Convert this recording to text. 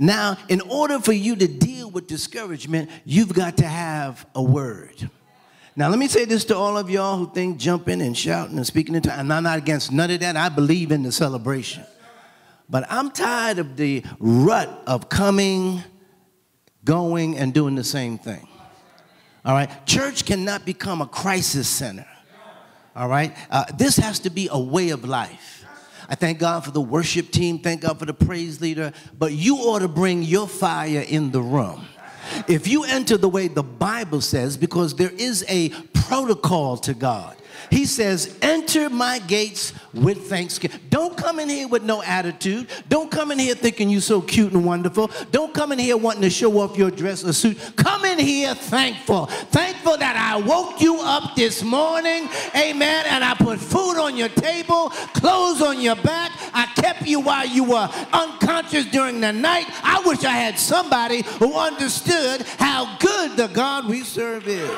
Now, in order for you to deal with discouragement, you've got to have a word. Now, let me say this to all of y'all who think jumping and shouting and speaking in tongues, and I'm not against none of that. I believe in the celebration. But I'm tired of the rut of coming, going, and doing the same thing. All right? Church cannot become a crisis center. All right? Uh, this has to be a way of life. I thank God for the worship team, thank God for the praise leader, but you ought to bring your fire in the room. If you enter the way the Bible says, because there is a protocol to God. He says, Enter my gates with thanksgiving. Don't come in here with no attitude. Don't come in here thinking you're so cute and wonderful. Don't come in here wanting to show off your dress or suit. Come in here thankful. Thankful that I woke you up this morning. Amen. And I put food on your table, clothes on your back. I kept you while you were unconscious during the night. I wish I had somebody who understood how good the God we serve is.